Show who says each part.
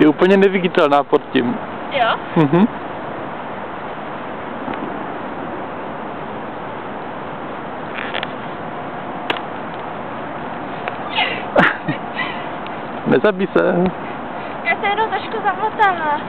Speaker 1: Je úplně neviditelná pod tím.
Speaker 2: Jo?
Speaker 1: Mhm. Nezabij se.
Speaker 2: Já se jenom trošku zamotala.